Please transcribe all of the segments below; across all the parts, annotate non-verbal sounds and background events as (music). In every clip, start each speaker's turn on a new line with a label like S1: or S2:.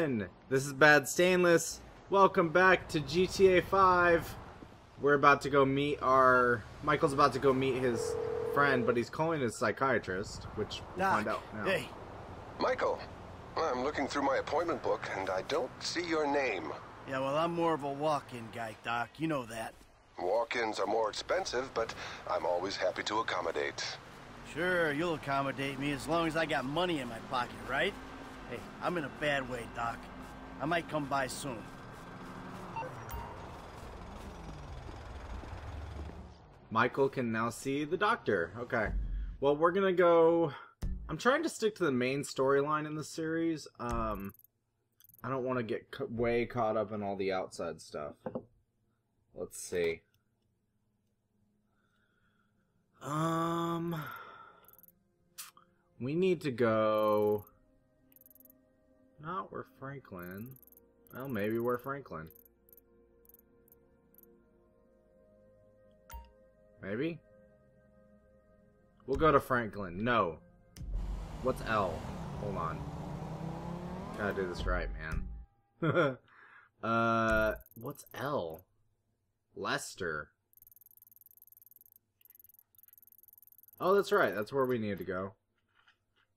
S1: everyone! This is Bad Stainless. Welcome back to GTA 5. We're about to go meet our... Michael's about to go meet his friend, but he's calling his psychiatrist, which we'll
S2: Doc,
S1: find out now.
S2: hey,
S3: Michael, I'm looking through my appointment book and I don't see your name.
S2: yeah, well, I'm more of a walk-in guy, Doc. You know that.
S3: Walk-ins are more expensive, but I'm always happy to accommodate.
S2: Sure, you'll accommodate me as long as I got money in my pocket, right? Hey, I'm in a bad way, Doc. I might come by soon.
S1: Michael can now see the doctor. Okay. Well, we're gonna go... I'm trying to stick to the main storyline in the series. Um, I don't want to get way caught up in all the outside stuff. Let's see. Um, we need to go. Not where Franklin. Well, maybe where Franklin. Maybe? We'll go to Franklin. No. What's L? Hold on. Gotta do this right, man. (laughs) uh, what's L? Lester. Oh, that's right. That's where we need to go.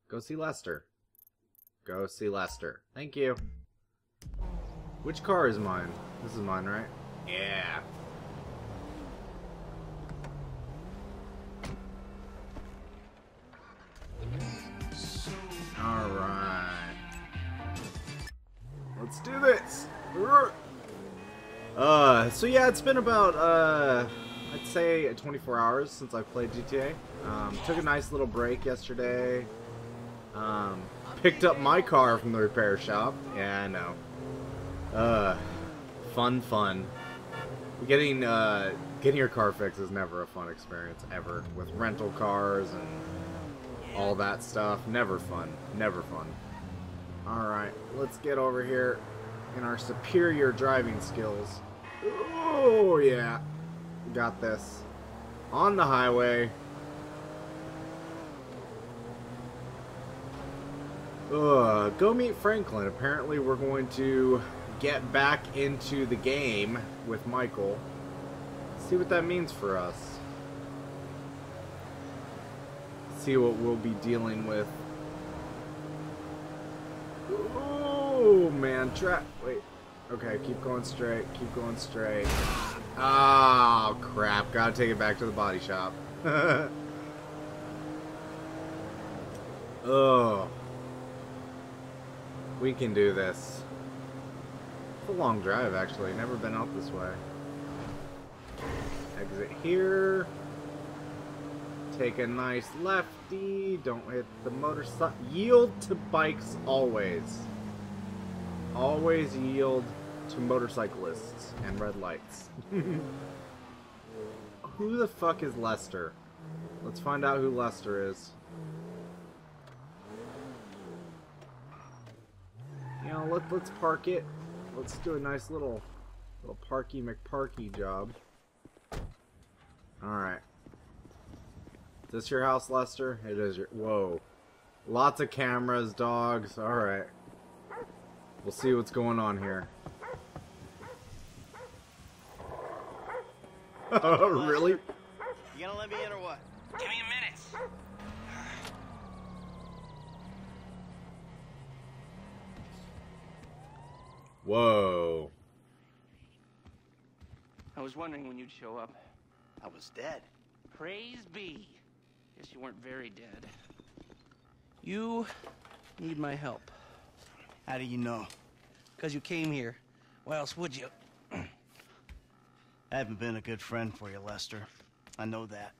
S1: Go see Lester. Go see Lester. Thank you. Which car is mine? This is mine, right? Yeah. Alright. Let's do this! Uh, so yeah, it's been about, uh, I'd say 24 hours since I've played GTA. Um, took a nice little break yesterday. Um, picked up my car from the repair shop. Yeah, I know. Uh, fun, fun. Getting, uh, getting your car fixed is never a fun experience, ever. With rental cars and all that stuff. Never fun. Never fun. Alright, let's get over here in our superior driving skills. Oh, yeah. Got this. On the highway. Ugh, go meet Franklin. Apparently, we're going to get back into the game with Michael. See what that means for us. See what we'll be dealing with. Oh man, trap. Wait. Okay, keep going straight. Keep going straight. Oh crap! Gotta take it back to the body shop. (laughs) oh. We can do this. It's a long drive, actually. Never been out this way. Exit here. Take a nice lefty. Don't hit the motorcycle. Yield to bikes always. Always yield to motorcyclists and red lights. (laughs) who the fuck is Lester? Let's find out who Lester is. Know, let, let's park it. Let's do a nice little little parky McParky job. Alright. Is this your house, Lester? It is your... Whoa. Lots of cameras, dogs. Alright. We'll see what's going on here. Oh (laughs) really?
S2: You gonna let me in or what?
S4: Give me a minute.
S1: Whoa.
S4: I was wondering when you'd show up.
S2: I was dead.
S4: Praise be. Guess you weren't very dead. You need my help.
S2: How do you know?
S4: Because you came here. Why else would you? (clears throat)
S2: I haven't been a good friend for you, Lester. I know that.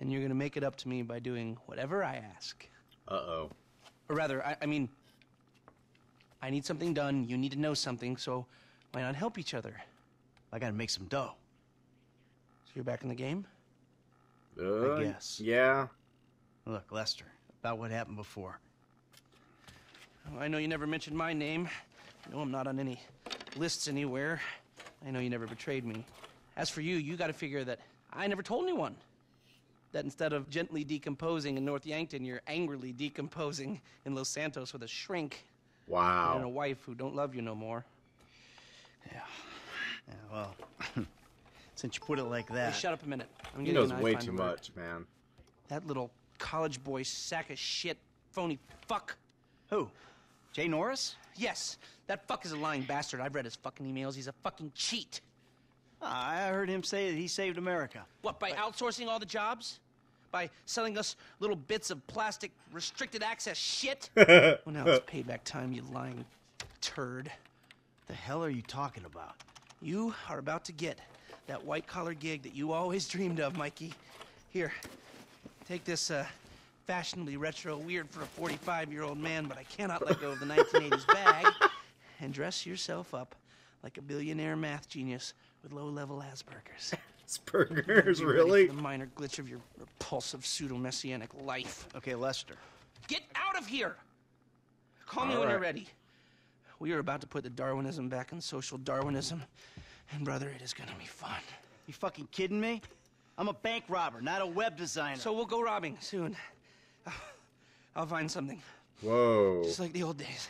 S4: And you're gonna make it up to me by doing whatever I ask.
S1: Uh-oh.
S4: Or rather, I, I mean, I need something done, you need to know something, so why not help each other?
S2: I gotta make some dough.
S4: So you're back in the game?
S1: Uh,
S2: guess.
S1: Yeah.
S2: Look, Lester, about what happened before.
S4: Oh, I know you never mentioned my name. I know I'm not on any lists anywhere. I know you never betrayed me. As for you, you gotta figure that I never told anyone. That instead of gently decomposing in North Yankton, you're angrily decomposing in Los Santos with a shrink.
S1: Wow.
S4: And a wife who don't love you no more.
S2: Yeah, well, (laughs) since you put it like
S4: Hey,
S2: that.
S4: shut up a minute. I'm
S1: He
S4: getting
S1: knows
S4: an
S1: way too
S4: find alert.
S1: much, man.
S4: That little college boy sack of shit, phony fuck.
S2: Who? Jay Norris?
S4: Yes, that fuck is a lying bastard. I've read his fucking emails. He's a fucking cheat.
S2: Ah, I heard him say that he saved America.
S4: What, by outsourcing all the jobs? By selling us little bits of plastic restricted access shit? well, (laughs) now it's payback time, you lying turd.
S2: The hell are you talking about?
S4: You are about to get that white collar gig that you always dreamed of, Mikey. Here, take this uh, fashionably retro weird for a 45 year old man, but I cannot let go of the 1980s bag, and dress yourself up like a billionaire math genius with low level Asperger's.
S1: Spurgers,
S4: Be
S1: really?
S4: for The minor glitch of your repulsive pseudo messianic life.
S2: Okay, Lester.
S4: Get out of here! Call me
S1: All
S4: when you're ready. We are about to put the Darwinism back in social Darwinism, and brother, it is gonna be fun.
S2: You fucking kidding me? I'm a bank robber, not a web designer.
S4: So we'll go robbing soon. (sighs) I'll find something,
S1: Whoa.
S4: just like the old days.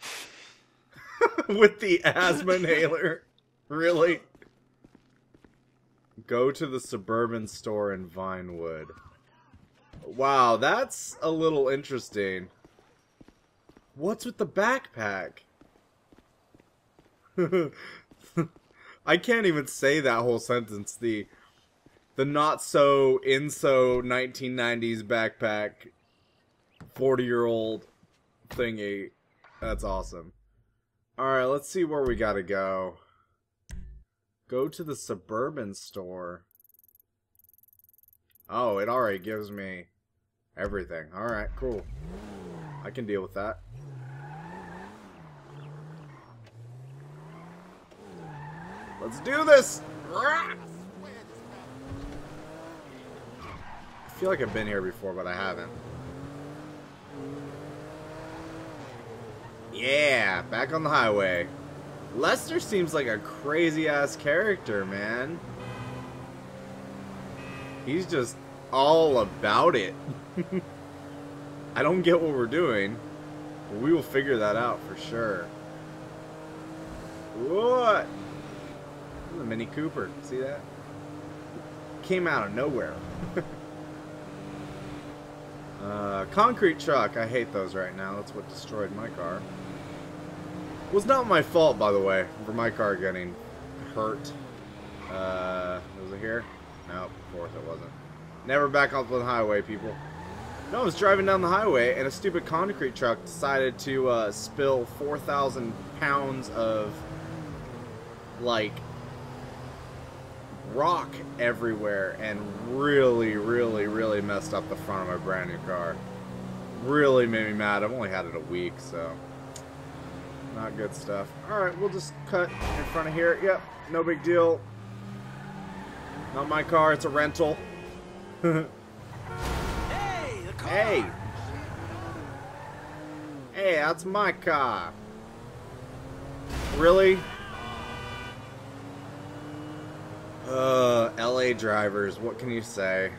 S4: (laughs)
S1: With the asthma inhaler. Really? Go to the suburban store in Vinewood. Wow, that's a little interesting. What's with the backpack? (laughs) I can't even say that whole sentence. The the not so in so 1990s backpack 40 year old thingy. That's awesome. Alright, let's see where we gotta go. Go to the suburban store. Oh, it already gives me everything. Alright, cool. I can deal with that. Let's do this! I feel like I've been here before, but I haven't. Yeah, back on the highway. Lester seems like a crazy ass character, man. He's just all about it. (laughs) I don't get what we're doing. But we will figure that out for sure. What? The Mini Cooper. See that? Came out of nowhere. (laughs) uh, concrete truck. I hate those right now. That's what destroyed my car. Was not my fault, by the way, for my car getting hurt. Uh, was it here? No, of course it wasn't. Never back off the highway, people. No, I was driving down the highway, and a stupid concrete truck decided to uh, spill 4,000 pounds of, like, rock everywhere, and really, really, really messed up the front of my brand new car. Really made me mad. I've only had it a week, so not good stuff. Alright, we'll just cut in front of here. Yep, no big deal. Not my car, it's a rental.
S2: hey, the car!
S1: Hey! Hey, that's my car. Really? Uh, LA drivers, what can you say?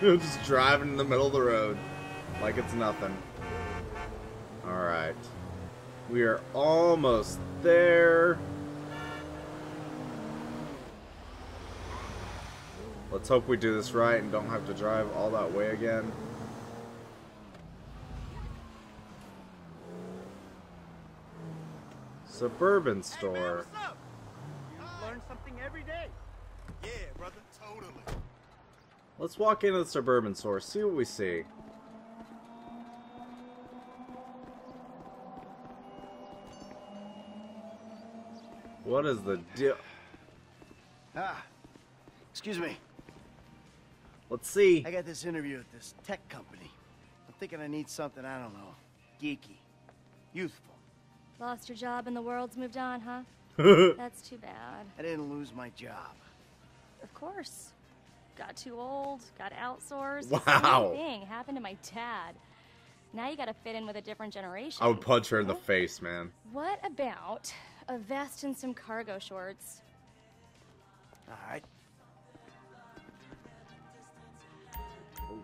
S1: (laughs) Just driving in the middle of the road like it's nothing. Alright. We are almost there. Let's hope we do this right and don't have to drive all that way again. Suburban store.
S2: Learn something every day.
S5: Yeah, brother, totally.
S1: Let's walk into the suburban source, see what we see. What is the deal?
S2: Ah, excuse me.
S1: Let's see.
S2: I got this interview at this tech company. I'm thinking I need something, I don't know, geeky, youthful.
S6: Lost your job and the world's moved on, huh? (laughs) That's too bad.
S2: I didn't lose my job.
S6: Of course. Got too old, got outsourced.
S1: Wow.
S6: Same thing happened to my dad. Now you gotta fit in with a different generation.
S1: I would punch her in the
S6: Huh?
S1: face, man.
S6: What about a vest and some cargo shorts?
S2: All right.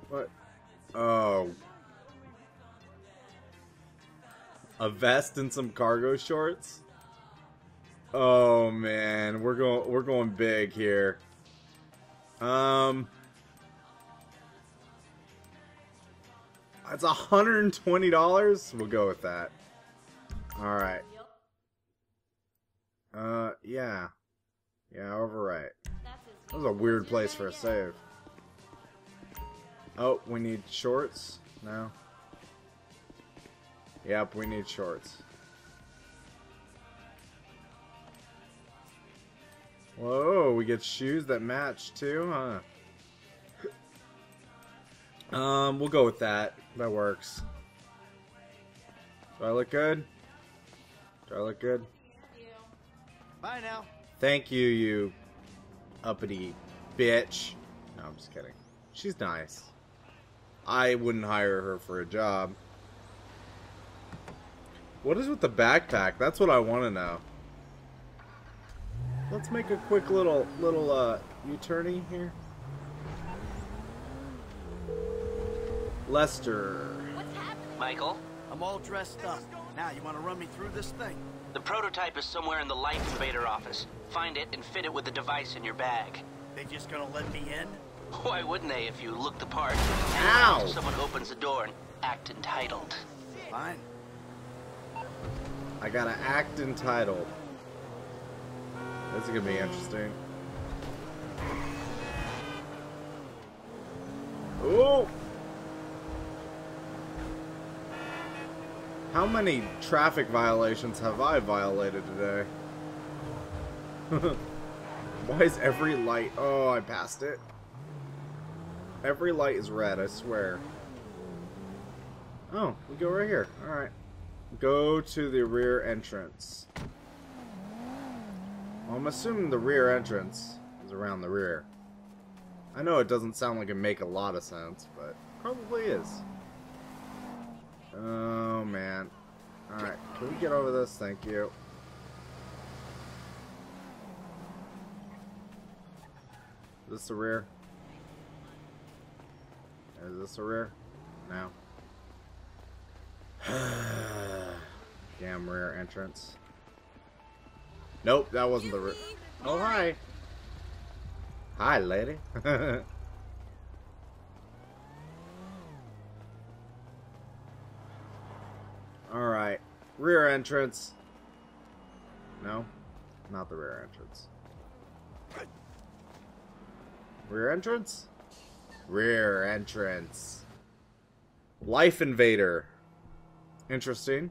S1: What? Oh. A vest and some cargo shorts? Oh man, we're going we're going big here. Um It's $120? We'll go with that. Alright. Uh yeah. Yeah, overwrite. That was a weird place for a save. Oh, we need shorts? No. Yep, we need shorts. Whoa, we get shoes that match too, huh? Um, we'll go with that. That works. Do I look good? Do I look good?
S2: Bye now.
S1: Thank you, you uppity bitch. No, I'm just kidding. She's nice. I wouldn't hire her for a job. What is with the backpack? That's what I want to know. Let's make a quick little little uh U-turny here. Lester.
S7: Michael,
S2: I'm all dressed up. Now, you want to run me through this thing?
S7: the prototype is somewhere in the Life Invader office. Find it and fit it with the device in your bag.
S2: They just gonna let me in?
S7: Why wouldn't they if you look the part?
S1: Ow!
S7: Until someone opens the door and act entitled.
S2: Fine.
S1: I gotta act entitled. This is gonna be interesting. Ooh! How many traffic violations have I violated today? (laughs) Why is every light... Oh, I passed it. Every light is red, I swear. Oh, we go right here. Alright. Go to the rear entrance. Well, I'm assuming the rear entrance is around the rear. I know it doesn't sound like it make a lot of sense, but probably is. Oh, man. Alright, can we get over this? Thank you. Is this the rear? Is this the rear? No. (sighs) Damn rear entrance. Nope, that wasn't the rear. Oh, hi. Hi, lady. (laughs) Alright. Rear entrance. No? Not the rear entrance. Rear entrance? Rear entrance. Life Invader. Interesting.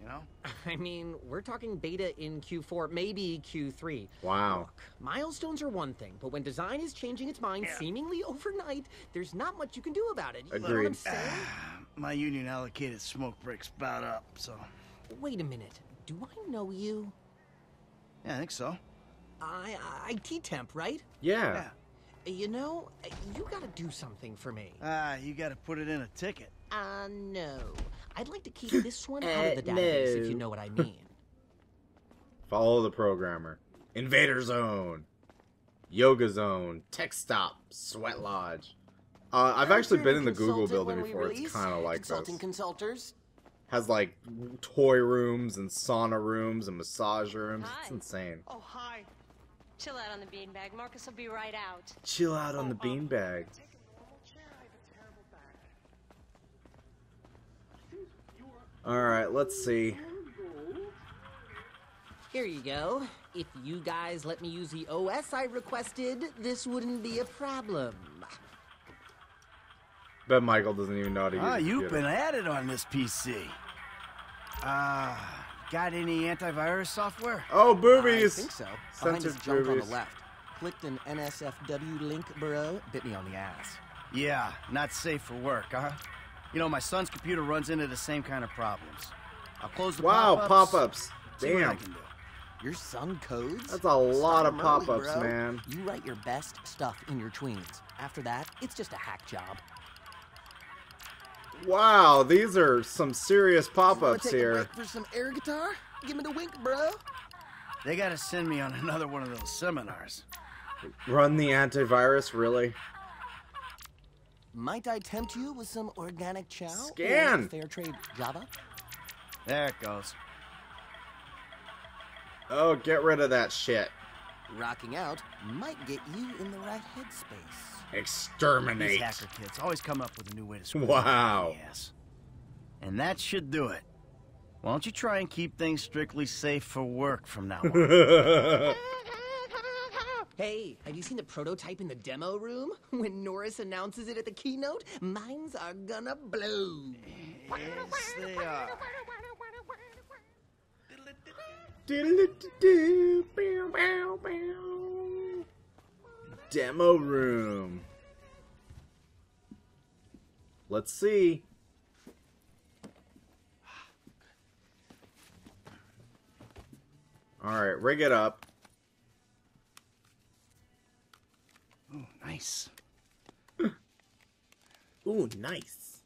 S2: you know? (laughs)
S8: I mean, we're talking beta in Q4, maybe Q3.
S1: Wow.
S8: Look, milestones are one thing, but when design is changing its mind
S2: Yeah.
S8: seemingly overnight, there's not much you can do about it. You know what
S1: Agreed.
S8: I'm saying?
S2: My union allocated smoke breaks about up, so.
S8: Wait a minute. Do I know you?
S2: Yeah, I think so.
S8: I, IT temp, right?
S1: Yeah.
S2: Yeah.
S8: You know, you gotta do something for me.
S2: Ah, you gotta put it in a ticket.
S8: Uh, no. I'd like to keep this one out of the database, if you know what I mean. (laughs)
S1: Follow the programmer. Invader Zone. Yoga Zone. Tech Stop. Sweat Lodge. Uh, I've actually been in the Google building before. It's kind of like
S8: Consulting
S1: this.
S8: consulters.
S1: Has like toy rooms and sauna rooms and massage rooms. It's insane.
S5: Oh, hi.
S6: Chill out on the beanbag. Marcus will be right out.
S1: Chill out on the beanbag.
S5: Take a normal chair. I have a terrible back.
S1: All right, let's see.
S8: Here you go. If you guys let me use the OS I requested, this wouldn't be a problem.
S1: Bet Michael doesn't even know how to use
S2: it.
S1: Ah,
S2: you've
S1: computer.
S2: been at it on this PC. Ah, got any antivirus software?
S1: Oh, boobies!
S8: I think so. Behind this
S1: Censored
S8: junk on the left. Clicked an NSFW link, bro. Bit me on the ass.
S2: Yeah, not safe for work, huh? You know, my son's computer runs into the same kind of problems. I'll close the
S1: Wow,
S2: pop-ups.
S1: pop-ups.
S2: see what I
S1: Damn.
S2: can do.
S8: Your son codes?
S1: That's a lot of
S8: Start 'em early,
S1: pop-ups,
S8: bro.
S1: man.
S8: You write your best stuff in your tweens. After that, it's just a hack job.
S1: Wow, these are some serious pop-ups
S8: take a
S1: here.
S8: break for some air guitar? Give me the wink, bro.
S2: They gotta send me on another one of those seminars.
S1: Run the antivirus, really?
S8: Might I tempt you with some organic chow?
S1: Scan.
S8: fair trade Java?
S2: There it goes.
S1: Oh, get rid of that shit.
S8: Rocking out might get you in the right headspace. Exterminate.
S2: These
S1: Exterminate.
S2: hacker kids always come up with a new way to screw
S1: Wow.
S2: Yes. And that should do it. Why don't you try and keep things strictly safe for work from now on? (laughs)
S9: Hey, have you seen the prototype in the demo room? (laughs) When Norris announces it at the keynote, minds are gonna blow.
S2: yes, they are.
S1: Demo room. Let's see. All right, rig it up.
S2: Nice.
S1: Ooh, nice.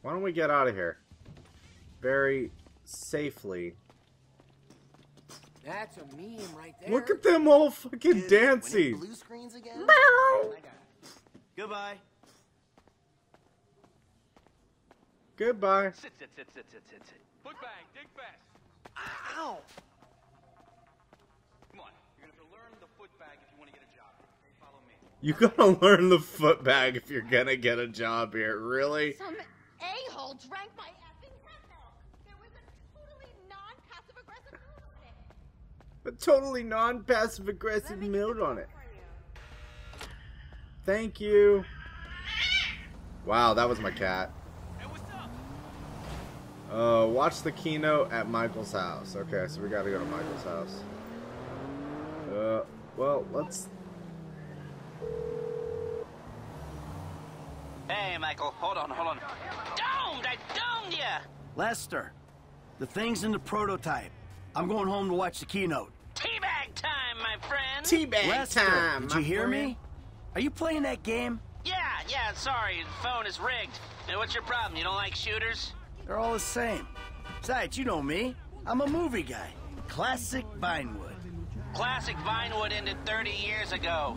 S1: Why don't we get out of here? Very safely.
S8: That's a meme right there.
S1: Look at them all fucking
S8: When
S1: dancing.
S8: blue screens again?
S2: Oh Goodbye.
S1: Goodbye.
S10: Sit, sit, sit, sit, sit, sit, sit. Foot bang, dig fast.
S8: Ow!
S1: You gotta (laughs) learn the foot bag if you're gonna get a job here. Really?
S11: Some a-hole drank my effing cat milk. There was a totally non-passive aggressive mood on it.
S1: A totally non-passive aggressive
S11: Let
S1: note on it.
S11: you.
S1: Thank you. Wow, that was my cat.
S10: Hey, what's up?
S1: Uh, watch the keynote at Michael's house. Okay, so we gotta go to Michael's house. Uh, well, let's.
S4: Hey, Michael, hold on, hold on. Domed! I domed ya!
S2: Lester, the thing's in the prototype. I'm going home to watch the keynote.
S4: Teabag time, my friend!
S1: Teabag
S2: Lester,
S1: time.
S2: did you hear
S1: friend.
S2: me? Are you playing that game?
S4: Yeah, yeah, sorry, the phone is rigged. Hey, what's your problem? You don't like shooters?
S2: They're all the same. Besides, you know me. I'm a movie guy. Classic Vinewood.
S4: Classic Vinewood ended 30 years ago.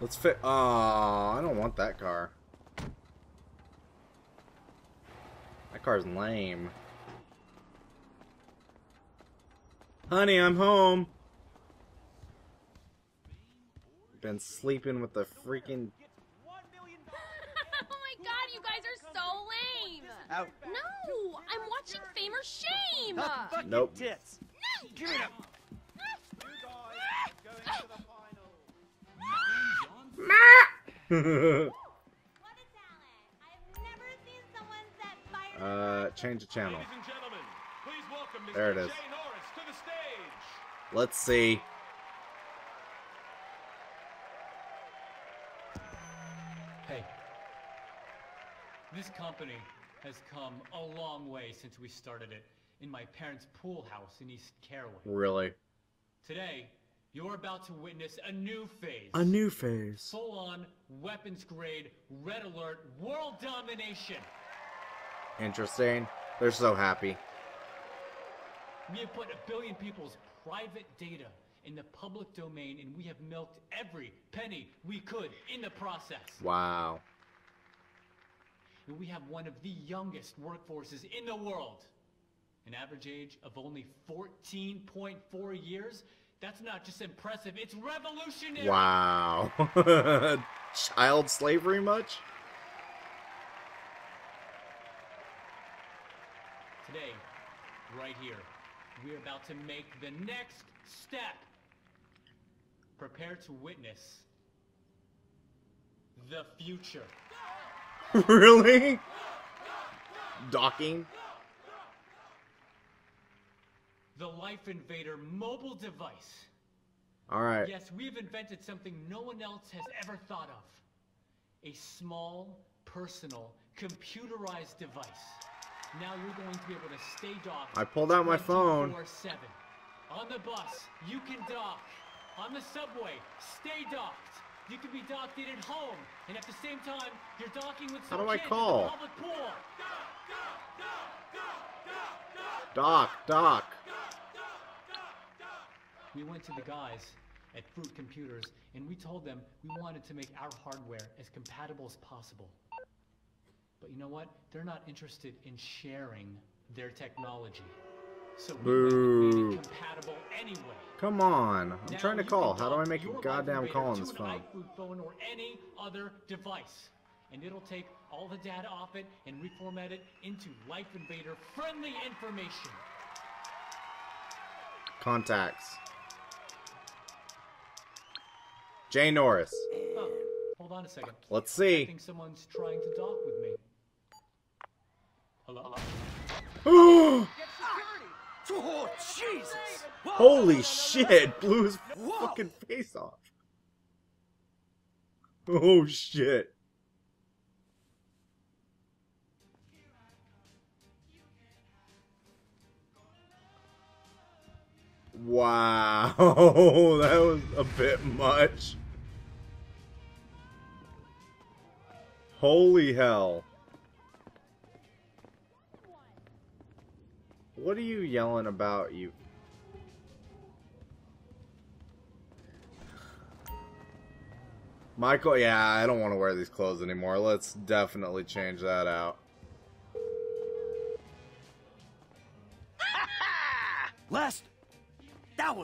S1: Let's fit. Oh, I don't want that car. That car's lame. Honey, I'm home. Been sleeping with the freaking. (laughs)
S6: oh my god, you guys are so lame!
S2: Out.
S6: No, I'm watching Fame or Shame!
S2: Fuck
S1: Nope.
S2: your tits. Give it up.
S1: Uh, change the channel.
S10: Ladies and gentlemen, please welcome Mr.
S1: There it is.
S10: Jay Norris to the stage.
S1: Let's see.
S12: Hey, this company has come a long way since we started it in my parents' pool house in East Caraway.
S1: Really.
S12: Today, you're about to witness a new phase.
S1: A new phase.
S12: Full-on, weapons-grade, red alert, world domination.
S1: Interesting. They're so happy.
S12: We have put a billion people's private data in the public domain, and we have milked every penny we could in the process.
S1: Wow.
S12: And we have one of the youngest workforces in the world. An average age of only 14.4 years. That's not just impressive, it's revolutionary!
S1: Wow. (laughs) Child slavery much?
S12: Today, right here, we're about to make the next step. Prepare to witness the future. (laughs)
S1: really? Docking?
S12: The Life Invader mobile device.
S1: Alright.
S12: Yes, we've invented something no one else has ever thought of. A small, personal, computerized device. Now you're going to be able to stay docked.
S1: I pulled out my phone.
S12: 24/7. On the bus, you can dock. On the subway, stay docked. You can be docked in at home, and at the same time, you're docking with
S1: How
S12: some
S1: do I call?
S12: in the public pool.
S1: Doc, Doc.
S12: We went to the guys at Fruit Computers, and we told them we wanted to make our hardware as compatible as possible. But you know what? They're not interested in sharing their technology. So we went made
S1: Boo.
S12: it compatible anyway.
S1: Come on. I'm
S12: Now
S1: trying to call. How do I make a goddamn call on this phone?
S12: phone or any other device. And it'll take all the data off it and reformat it into Life Invader friendly information.
S1: Contacts. Jay Norris.
S12: Oh, hold on a second.
S1: Let's see.
S12: I think someone's trying to dock with me. Hello? (gasps)
S2: Oh, Jesus!
S1: Holy shit! Blew his fucking face off. Oh shit. Wow, (laughs) that was a bit much. Holy hell. What are you yelling about, you Michael, yeah, I don't want to wear these clothes anymore. Let's definitely change that out. (laughs)
S2: Lest,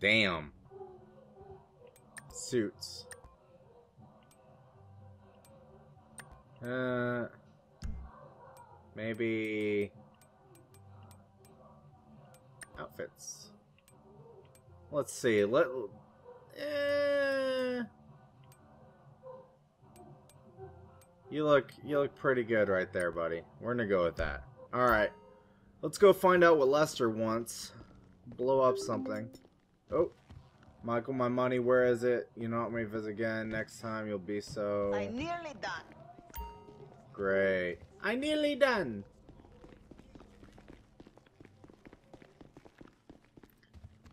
S1: Damn. Suits. Uh. Maybe. Outfits. Let's see. Let. Eh. You look. You look pretty good right there, buddy. We're gonna go with that. All right. Let's go find out what Lester wants. Blow up something. Oh, Michael, my money, where is it? You know what me visit again. Next time you'll be so
S13: I'm nearly done.
S1: great. I nearly done.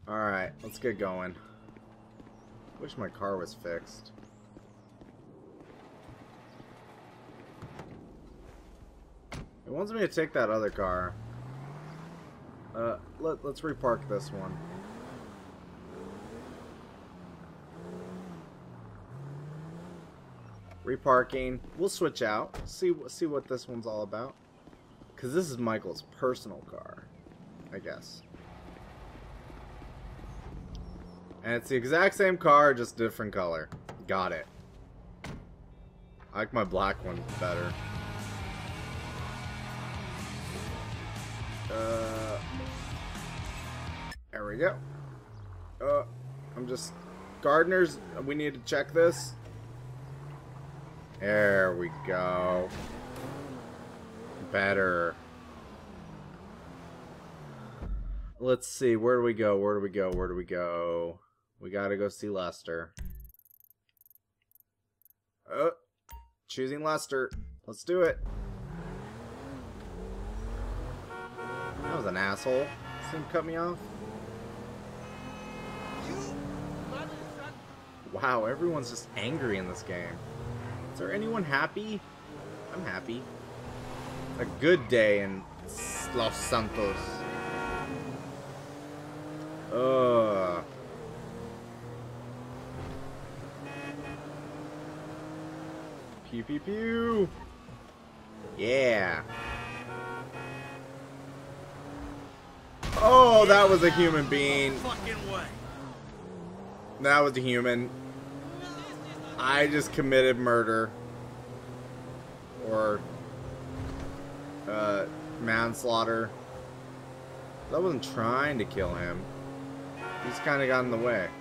S1: Alright, let's get going. Wish my car was fixed. It wants me to take that other car. Uh, let, let's repark this one. Reparking. We'll switch out. See see what this one's all about. Cause this is Michael's personal car, I guess. And it's the exact same car, just different color. Got it. I like my black one better. Uh, there we go. Uh, I'm just gardeners. We need to check this. There we go. Better. Let's see. Where do we go? Where do we go? Where do we go? We gotta go see Lester. Oh, choosing Lester. Let's do it. That was an asshole. See him cut me off? Wow, everyone's just angry in this game. Is there anyone happy? I'm happy. A good day in Los Santos. Ugh. Pew pew pew. Yeah. Oh, that was a human being. That was a human. I just committed murder. Or uh, manslaughter. I wasn't trying to kill him. He just kind of got in the way. (laughs)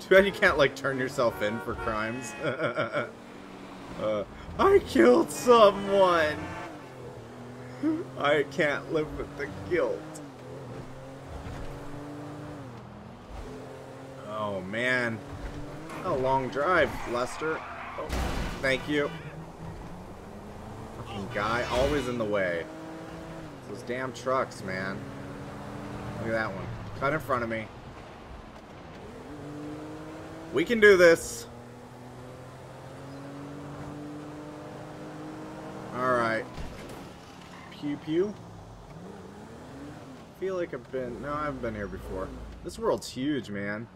S1: Too bad you can't, like, turn yourself in for crimes. (laughs) uh, I killed someone! I can't live with the guilt. Oh, man. A long drive, Lester. Oh, thank you. Fucking guy, always in the way. Those damn trucks, man. Look at that one. Cut in front of me. We can do this. Alright. Pew pew. feel like I've been... No, I haven't been here before. This world's huge, man.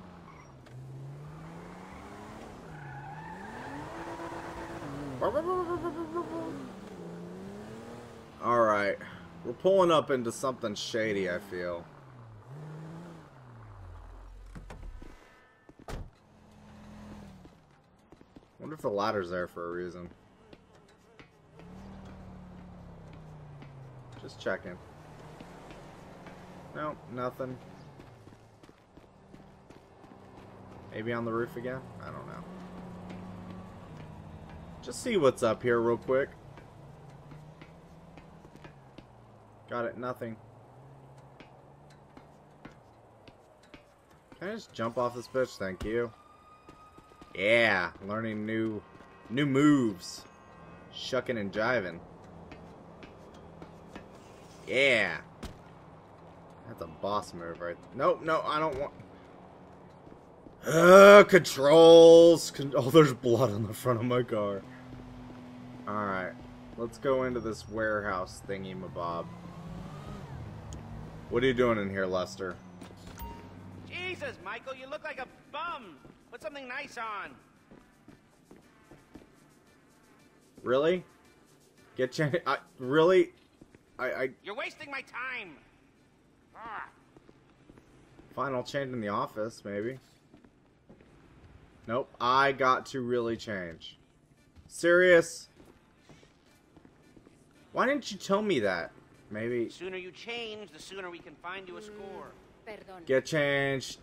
S1: Alright. We're pulling up into something shady, I feel. wonder if the ladder's there for a reason. Just checking. Nope, nothing. Maybe on the roof again? I don't know. Just see what's up here real quick. Got it, nothing. Can I just jump off this bitch? Thank you. Yeah, learning new new moves. Shucking and jiving. Yeah. That's a boss move, right? Nope, no, I don't want... Uh, controls! Con (laughs) oh, there's blood on the front of my car. Alright. Let's go into this warehouse thingy mabob. What are you doing in here, Lester?
S7: Jesus, Michael, you look like a bum. Put something nice on.
S1: Really? Get you? I, really? I, I.
S7: You're wasting my time. Ah.
S1: Fine, I'll change in the office, maybe. Nope, I got to really change. Serious? Why didn't you tell me that? Maybe.
S7: The sooner you change, the sooner we can find you a score.
S1: Mm, Get changed.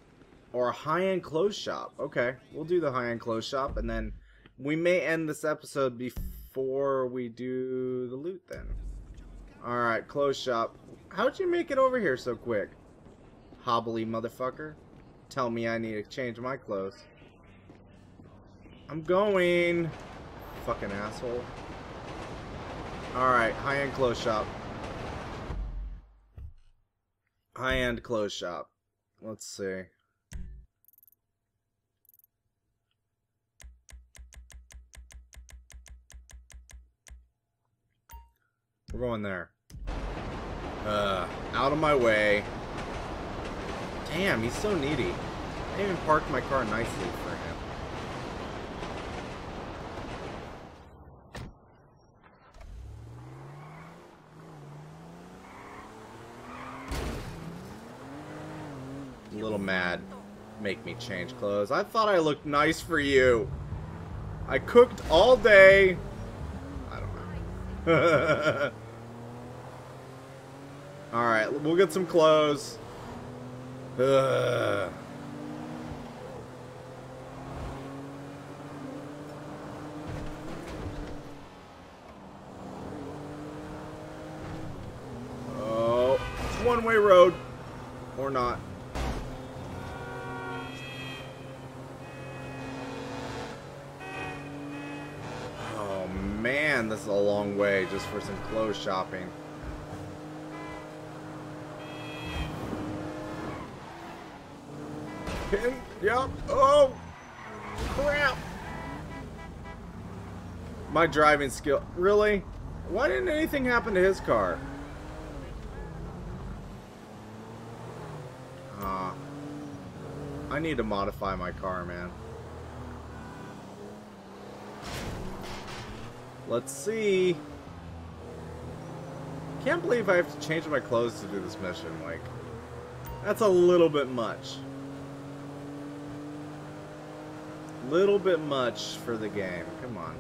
S1: Or a high-end clothes shop. Okay, we'll do the high-end clothes shop, and then we may end this episode before we do the loot then. Alright, clothes shop. How'd you make it over here so quick? Hobbly motherfucker. Tell me I need to change my clothes. I'm going. Fucking asshole. Alright, high-end clothes shop. High-end clothes shop. Let's see. We're going there. Uh, out of my way. Damn, he's so needy. I even parked my car nicely for him. A little mad. Make me change clothes. I thought I looked nice for you. I cooked all day. I don't know. (laughs) Alright, we'll get some clothes. Ugh. (sighs) Oh, one-way road. Or not. Is a long way just for some clothes shopping. Pin. Yep. Oh. Crap. My driving skill. Really? Why didn't anything happen to his car? Ah. I need to modify my car, man. Let's see. Can't believe I have to change my clothes to do this mission. Like, that's a little bit much. Little bit much for the game. Come on.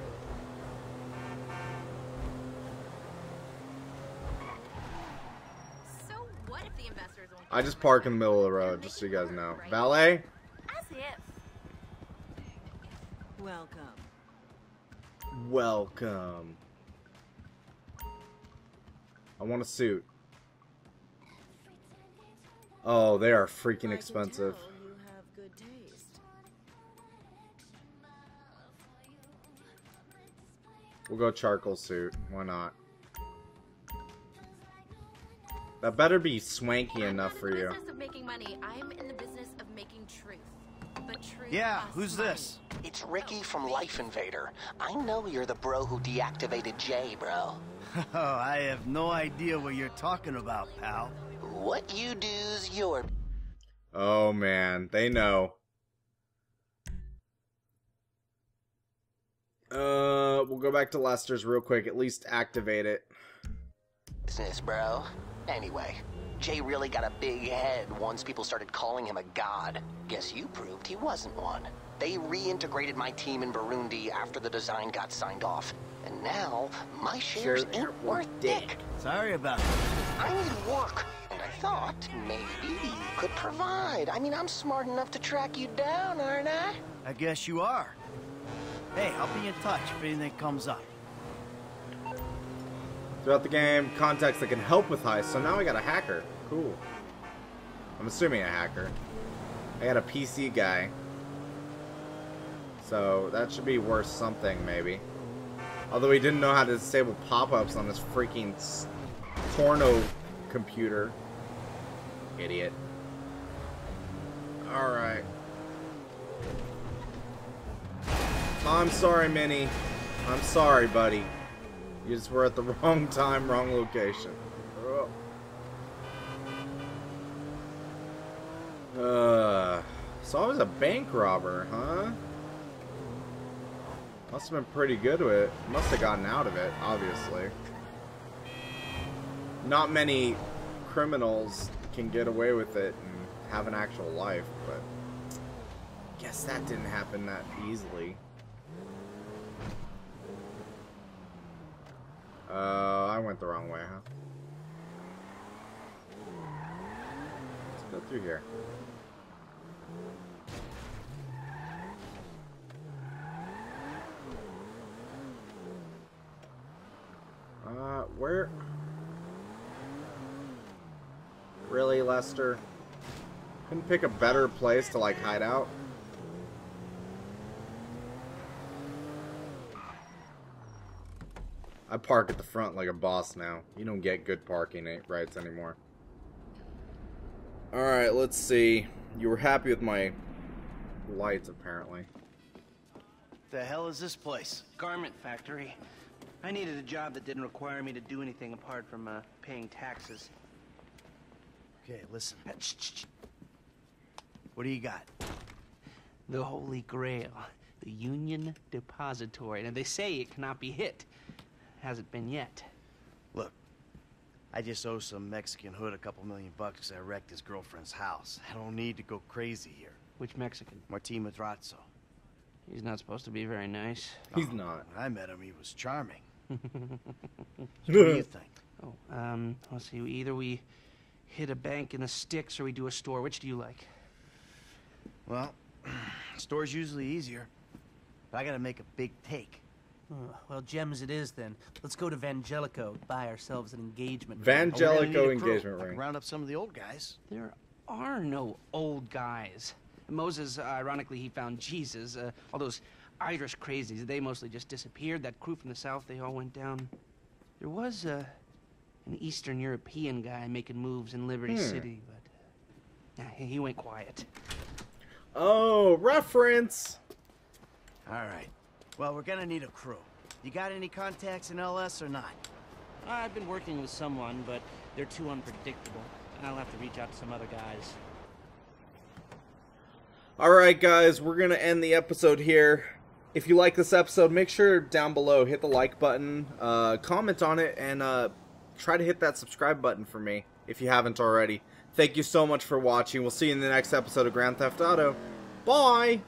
S11: So what if the investors won't
S1: I just park in the middle of the road, just so you guys know. Valet?
S11: As if.
S13: Welcome.
S1: Welcome. I want a suit. Oh, they are freaking expensive.
S13: You have good taste.
S1: We'll go charcoal suit. Why not? That better be swanky enough for you.
S11: business of making money. I'm in the business of making truth. But truth
S2: Yeah, who's this?
S14: It's Ricky from Life Invader. I know you're the bro who deactivated Jay, bro. (laughs)
S2: Oh, I have no idea what you're talking about, pal.
S14: What you do's your
S1: Oh man, they know. Uh, we'll go back to Lester's real quick. At least activate it.
S14: business, bro. Anyway, Jay really got a big head once people started calling him a god. Guess you proved he wasn't one. They reintegrated my team in Burundi after the design got signed off. And now, my shares
S1: Shares
S14: ain't worth dick.
S2: Sorry about that.
S14: I need work, and I thought maybe you could provide. I mean, I'm smart enough to track you down, aren't I?
S2: I guess you are. Hey, I'll be in touch if anything comes up.
S1: Throughout the game, contacts that can help with heists. So now I got a hacker. Cool. I'm assuming a hacker. I got a PC guy. So that should be worth something, maybe. Although he didn't know how to disable pop-ups on his freaking porno computer. Idiot. Alright. I'm sorry, Minnie. I'm sorry, buddy. You just were at the (laughs) wrong time, wrong location. Uh, so I was a bank robber, huh? Must have been pretty good with it. Must have gotten out of it, obviously. Not many criminals can get away with it and have an actual life, but guess that didn't happen that easily. Uh, I went the wrong way, huh? Let's go through here. Uh, where? Really, Lester? Couldn't pick a better place to, like, hide out? I park at the front like a boss now. You don't get good parking rights anymore. Alright, let's see. You were happy with my lights, apparently.
S2: The hell is this place?
S4: Garment factory. I needed a job that didn't require me to do anything apart from uh, paying taxes.
S2: Okay, listen. What do you got?
S4: The Holy Grail, the Union Depository. And they say it cannot be hit. Hasn't been yet.
S2: Look, I just owe some Mexican hood a couple million bucks 'cause I wrecked his girlfriend's house. I don't need to go crazy here.
S4: Which Mexican?
S2: Martin Madrazo.
S4: He's not supposed to be very nice.
S1: He's not.
S2: When I met him, he was charming. (laughs) what do you think?
S4: Oh, um, let's see. Either we hit a bank in the sticks or we do a store. Which do you like?
S2: Well, (clears throat) store's usually easier. But I gotta make a big take.
S15: Well, gems it is then. Let's go to Vangelico, buy ourselves an engagement. ring.
S2: Oh, we're gonna need
S1: Vangelico engagement ring.
S2: round up some of the old guys.
S4: There are no old guys. Moses, uh, ironically, he found Jesus. Uh, all those Irish crazies, they mostly just disappeared. That crew from the south, they all went down. There was uh, an Eastern European guy making moves in Liberty
S1: Hmm.
S4: City, but uh, he he went quiet.
S1: Oh, reference.
S2: All right. Well, we're gonna need a crew. You got any contacts in LS or not?
S4: I've been working with someone, but they're too unpredictable. I'll have to reach out to some other guys.
S1: Alright, guys, we're going to end the episode here. If you like this episode, make sure down below, hit the like button, uh, comment on it, and uh, try to hit that subscribe button for me if you haven't already. Thank you so much for watching. We'll see you in the next episode of Grand Theft Auto. Bye!